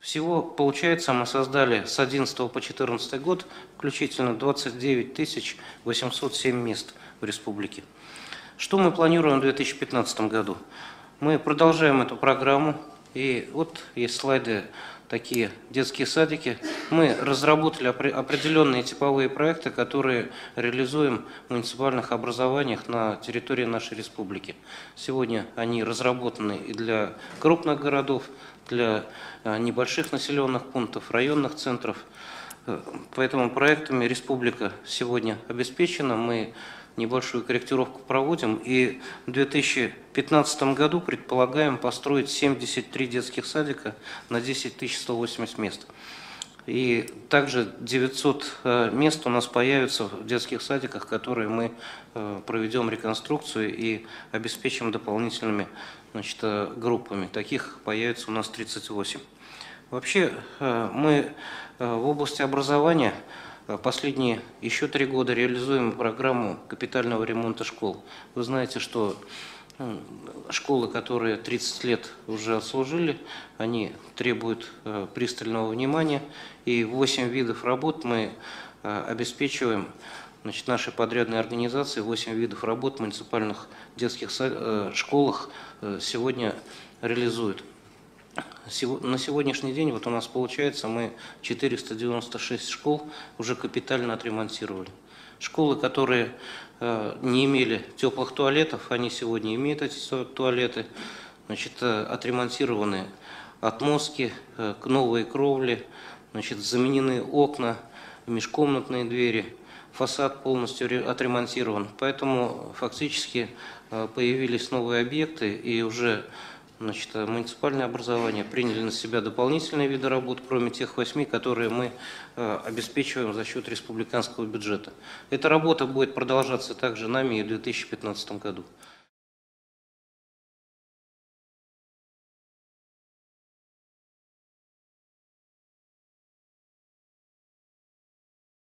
Всего, получается, мы создали с 11 по 14 год включительно 29 тысяч 807 мест в республике. Что мы планируем в 2015 году? Мы продолжаем эту программу. И вот есть слайды такие детские садики. Мы разработали опре- определенные типовые проекты, которые реализуем в муниципальных образованиях на территории нашей республики. Сегодня они разработаны и для крупных городов, для э, небольших населенных пунктов, районных центров. Э, Поэтому проектами республика сегодня обеспечена. Мы небольшую корректировку проводим. И в 2015 году предполагаем построить 73 детских садика на 10 180 мест. И также 900 э, мест у нас появится в детских садиках, которые мы э, проведем реконструкцию и обеспечим дополнительными значит, э, группами. Таких появится у нас 38. Вообще мы в области образования последние еще три года реализуем программу капитального ремонта школ. Вы знаете, что м, школы, которые 30 лет уже отслужили, они требуют э, пристального внимания. И 8 видов работ мы э, обеспечиваем Значит, наши подрядные организации 8 видов работ в муниципальных детских э, школах э, сегодня реализуют. На сегодняшний день вот у нас получается, мы 496 школ уже капитально отремонтировали. Школы, которые э, не имели теплых туалетов, они сегодня имеют эти ту- туалеты. Значит, э, отремонтированы отмостки, э, новые кровли, значит, заменены окна, межкомнатные двери, фасад полностью ре- отремонтирован. Поэтому фактически появились новые объекты и уже Значит, муниципальное образование приняли на себя дополнительные виды работ, кроме тех восьми, которые мы э, обеспечиваем за счет республиканского бюджета. Эта работа будет продолжаться также нами и в 2015 году.